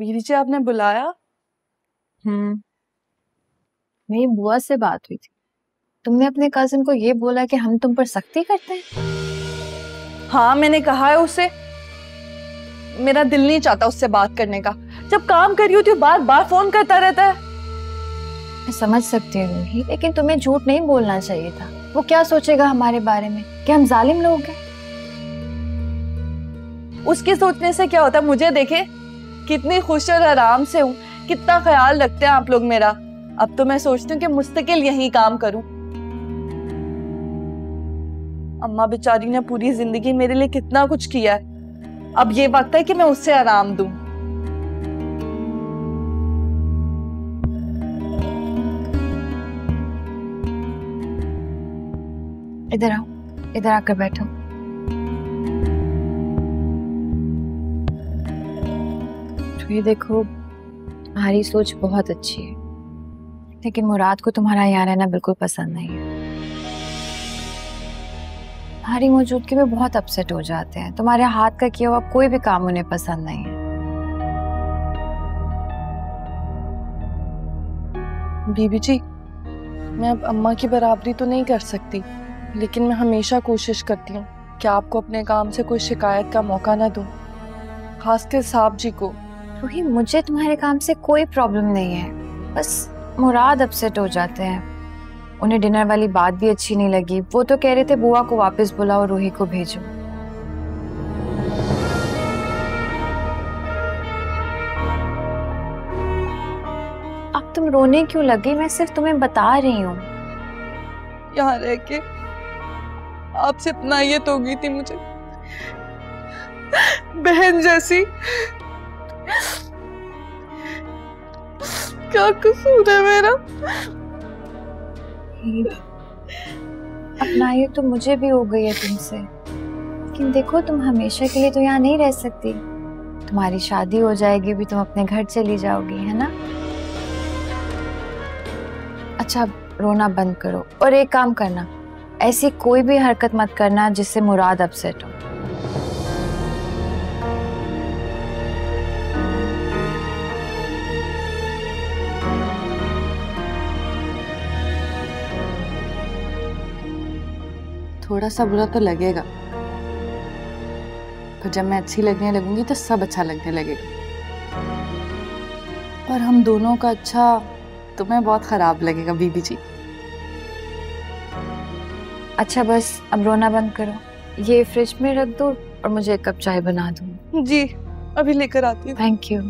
वीरी जी आपने बुलाया? हम्म। मेरी बुआ से बात हुई थी। तुमने अपने कजिन को ये बोला कि हम तुम पर सख्ती करते हैं? हाँ मैंने कहा है उसे। मेरा दिल नहीं चाहता उससे बात करने का। जब काम कर रही होती हूँ बार बार फ़ोन करता रहता है। मैं समझ सकती हूँ लेकिन तुम्हें झूठ नहीं बोलना चाहिए था। वो क्या सोचेगा हमारे बारे में? कि हम जालिम लोग हैं? उसके सोचने से क्या होता मुझे देखे। कितनी खुश और आराम से हूँ। कितना ख्याल रखते हैं आप लोग मेरा। अब तो मैं सोचती हूँ कि मुस्तकिल यही काम करूँ। अम्मा बेचारी ने पूरी ज़िंदगी मेरे लिए कितना कुछ किया है। अब ये वक्त है कि मैं उससे आराम दूँ। इधर आओ, इधर आकर बैठो। ये देखो तुम्हारी सोच बहुत अच्छी है। लेकिन मुराद को तुम्हारा यहाँ रहना बिल्कुल पसंद नहीं है। तुम्हारी मौजूदगी में बहुत अपसेट हो जाते हैं। तुम्हारे हाथ का किया हुआ कोई भी काम उन्हें पसंद नहीं है। बीबी जी, मैं अब अम्मा की बराबरी तो नहीं कर सकती, लेकिन मैं हमेशा कोशिश करती हूँ कि आपको अपने काम से कोई शिकायत का मौका ना दूँ। खासकर साहब जी को। रूही मुझे तुम्हारे काम से कोई प्रॉब्लम नहीं है। बस मुराद अपसेट हो जाते हैं। उन्हें डिनर वाली बात भी अच्छी नहीं लगी। वो तो कह रहे थे, बुआ को वापस बुलाओ, रूही को भेजो। अब तुम रोने क्यों लगी? मैं सिर्फ़ तुम्हें बता रही हूँ। यहाँ रह के आपसे अपनाइत हो गई थी मुझे। बहन जैसी क्या कसूर है मेरा? अपना ये तो मुझे भी हो गई है तुमसे। लेकिन देखो, तुम हमेशा के लिए तो यहाँ नहीं रह सकती। तुम्हारी शादी हो जाएगी, भी तुम अपने घर चली जाओगी, है ना? अच्छा रोना बंद करो। और एक काम करना, ऐसी कोई भी हरकत मत करना जिससे मुराद अपसेट हो। थोड़ा सा बुरा तो लगेगा। पर जब मैं अच्छी लगने लगूँगी तो सब अच्छा लगने लगेगा। और हम दोनों का अच्छा तुम्हें बहुत खराब लगेगा बीबी जी। अच्छा बस अब रोना बंद करो। ये फ्रिज में रख दो और मुझे एक कप चाय बना दो। जी अभी लेकर आती हूँ। Thank you